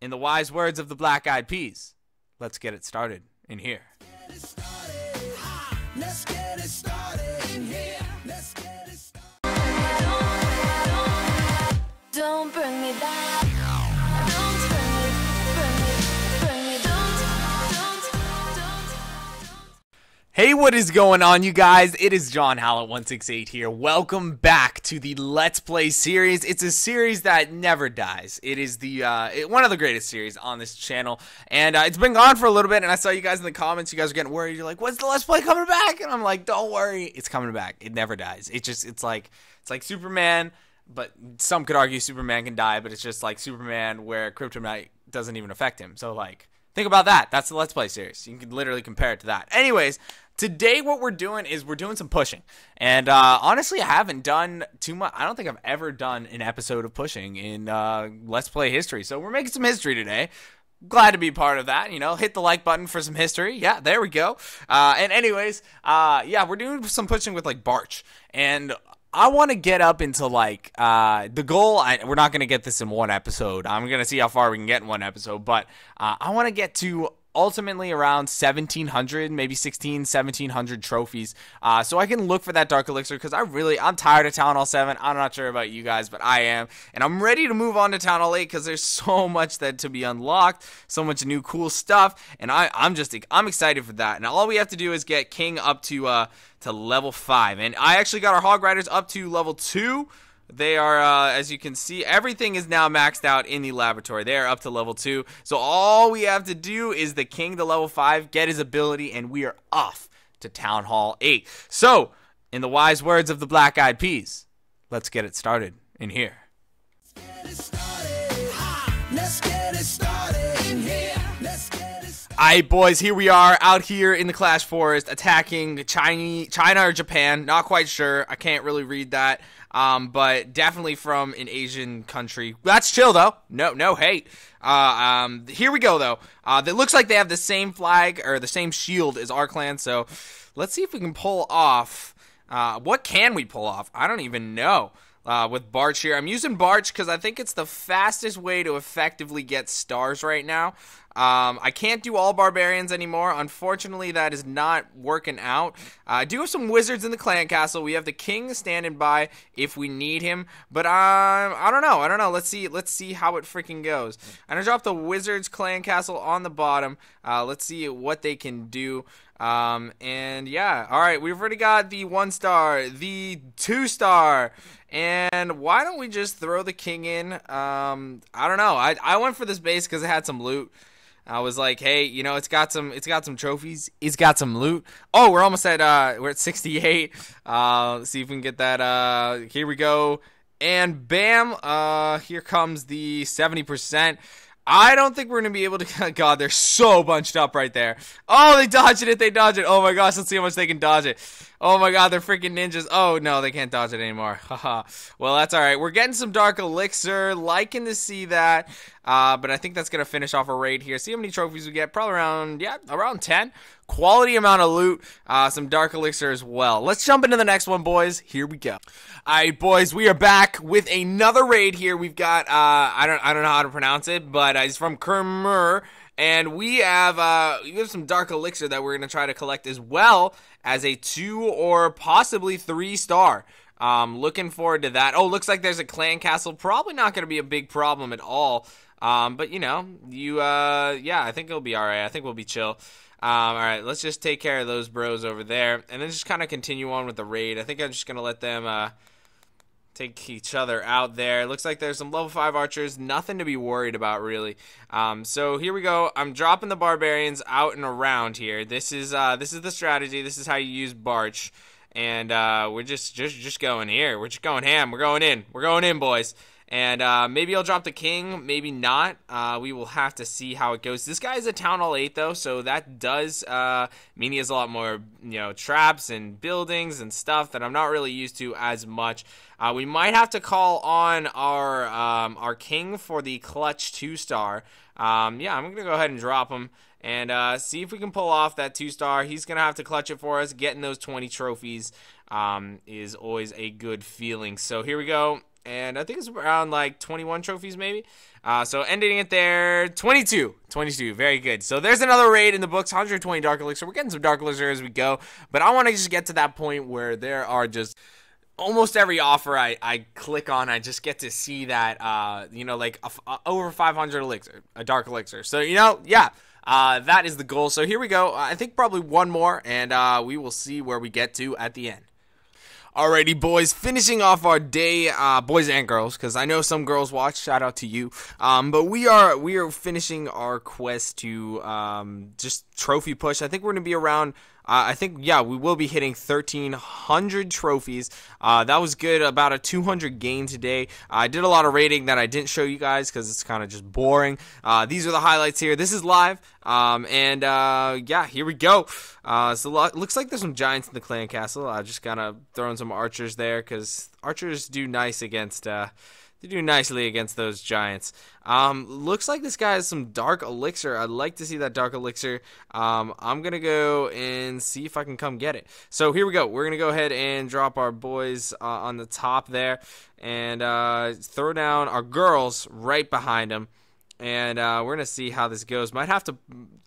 In the wise words of the Black Eyed Peas, let's get it started in here. Don't bring me back. Hey, what is going on, you guys? It is John Hallett168 here. Welcome back to the Let's Play series. It's a series that never dies. It is the uh, it- one of the greatest series on this channel, and uh, it's been gone for a little bit. And I saw you guys in the comments. You guys are getting worried. You're like, "When's the Let's Play coming back?" And I'm like, "Don't worry, it's coming back. It never dies. It just it's like it's like Superman." But some could argue Superman can die, but it's just like Superman where kryptonite doesn't even affect him. So like Think about that. That's the Let's Play series. You can literally compare it to that. Anyways, today what we're doing is we're doing some pushing. And uh, honestly, I haven't done too much. I don't think I've ever done an episode of pushing in uh, Let's Play history. So we're making some history today. Glad to be part of that. You know, hit the like button for some history. Yeah, there we go. Uh, and anyways, uh, yeah, we're doing some pushing with like Barch. And I want to get up into like uh, the goal. I, we're not going to get this in one episode. I'm going to see how far we can get in one episode, but uh, I want to get to ultimately around 1700 maybe 16 1700 trophies. Uh, so i can look for that dark elixir because i really i'm tired of town hall 7 i'm not sure about you guys but i am. And i'm ready to move on to town hall 8 because there's so much that to be unlocked so much new cool stuff and I, i'm just i'm excited for that. And all we have to do is get king up to uh to level 5 and i actually got our hog riders up to level 2 they are, uh, as you can see, everything is now maxed out in the laboratory. They are up to level 2. So all we have to do is the king to level 5, get his ability, and we are off to Town Hall 8. So, in the wise words of the Black Eyed Peas, let's get it started in here. Get. Alright, boys, here we are out here in the Clash Forest attacking China, China or Japan. Not quite sure. I can't really read that. Um, but definitely from an Asian country. That's chill though. No, no hate. Uh, um, here we go though. Uh, it looks like they have the same flag or the same shield as our clan. So let's see if we can pull off. Uh, what can we pull off? I don't even know uh, with Barch here. I'm using Barch because I think it's the fastest way to effectively get stars right now. Um, I can't do all barbarians anymore. Unfortunately, that is not working out. Uh, I do have some wizards in the clan castle. We have the king standing by if we need him, but um, I don't know. I don't know. Let's see. Let's see how it freaking goes. I'm gonna drop the wizards clan castle on the bottom. Uh, let's see what they can do. Um, and yeah, all right, we've already got the one star, the two star, and why don't we just throw the king in? Um, I don't know. I I went for this base because it had some loot. I was like, hey, you know, it's got some, it's got some trophies. It's got some loot. Oh, we're almost at, uh, we're at 68. Uh, see if we can get that. Uh, here we go, and bam, uh, here comes the 70%. I don't think we're gonna be able to. God, they're so bunched up right there. Oh, they dodged it. They dodged it. Oh my gosh, let's see how much they can dodge it. Oh my god, they're freaking ninjas. Oh no, they can't dodge it anymore. Haha. well, that's all right. We're getting some dark elixir. Liking to see that. Uh, but I think that's gonna finish off a raid here. See how many trophies we get. Probably around yeah, around ten. Quality amount of loot. Uh, some dark elixir as well. Let's jump into the next one, boys. Here we go. All right, boys, we are back with another raid here. We've got uh, I don't I don't know how to pronounce it, but uh, it's from Kermur. And we have uh, we have some dark elixir that we're gonna try to collect as well as a two or possibly three star. Um, looking forward to that. Oh, looks like there's a clan castle. Probably not gonna be a big problem at all. Um, but you know, you uh, yeah, I think it'll be all right. I think we'll be chill. Um, all right, let's just take care of those bros over there, and then just kind of continue on with the raid. I think I'm just gonna let them uh, take each other out there. Looks like there's some level 5 archers, nothing to be worried about really. Um, so here we go. I'm dropping the barbarians out and around here. This is uh, this is the strategy. This is how you use Barch. And uh, we're just just just going here. We're just going ham. We're going in. We're going in, boys. And uh, maybe I'll drop the king, maybe not. Uh, we will have to see how it goes. This guy is a town hall eight though, so that does uh, mean he has a lot more, you know, traps and buildings and stuff that I'm not really used to as much. Uh, we might have to call on our um, our king for the clutch two star. Um, yeah, I'm gonna go ahead and drop him and uh, see if we can pull off that two star. He's gonna have to clutch it for us. Getting those 20 trophies um, is always a good feeling. So here we go. And I think it's around like 21 trophies maybe. Uh, so ending it there, 22, 22, very good. So there's another raid in the books, 120 Dark Elixir. We're getting some Dark Elixir as we go, but I want to just get to that point where there are just almost every offer I, I click on, I just get to see that, uh, you know, like a uh, over 500 elixir, a dark elixir. So, you know, yeah, uh, that is the goal. So here we go. I think probably one more, and uh, we will see where we get to at the end. Alrighty, boys, finishing off our day, uh, boys and girls, because I know some girls watch. Shout out to you. Um, but we are we are finishing our quest to um, just trophy push. I think we're gonna be around. Uh, I think yeah, we will be hitting 1,300 trophies. Uh, that was good. About a 200 gain today. I did a lot of rating that I didn't show you guys because it's kind of just boring. Uh, these are the highlights here. This is live. Um, and uh, yeah, here we go. Uh, so lo- looks like there's some giants in the clan castle. I just kind of throwing some archers there because archers do nice against. Uh, they do nicely against those giants. Um, looks like this guy has some dark elixir. I'd like to see that dark elixir. Um, I'm gonna go and see if I can come get it. So here we go. We're gonna go ahead and drop our boys uh, on the top there, and uh, throw down our girls right behind them. And uh, we're gonna see how this goes. Might have to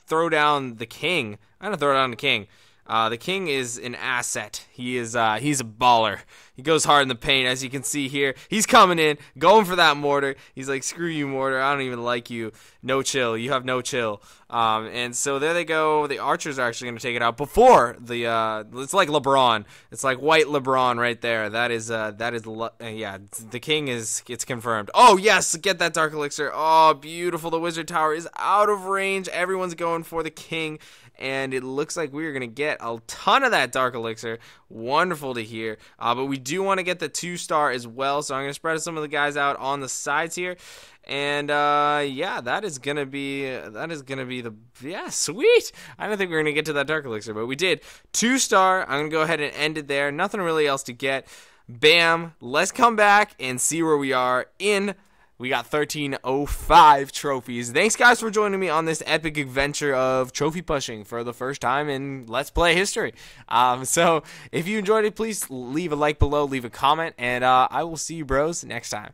throw down the king. I'm gonna throw down the king. Uh, the king is an asset. He is uh, he's a baller. He goes hard in the paint, as you can see here. He's coming in, going for that mortar. He's like, "Screw you, mortar! I don't even like you. No chill. You have no chill." Um, and so there they go. The archers are actually going to take it out before the. Uh, it's like LeBron. It's like white LeBron right there. That is uh, that is uh, yeah. The king is it's confirmed. Oh yes, get that dark elixir. Oh beautiful. The wizard tower is out of range. Everyone's going for the king and it looks like we're going to get a ton of that dark elixir. Wonderful to hear. Uh, but we do want to get the two star as well, so I'm going to spread some of the guys out on the sides here. And uh, yeah, that is gonna be that is gonna be the yeah sweet. I don't think we are gonna get to that dark elixir, but we did two star. I'm gonna go ahead and end it there. Nothing really else to get. Bam. Let's come back and see where we are in we got 1305 trophies. Thanks, guys, for joining me on this epic adventure of trophy pushing for the first time in Let's Play history. Um, so, if you enjoyed it, please leave a like below, leave a comment, and uh, I will see you, bros, next time.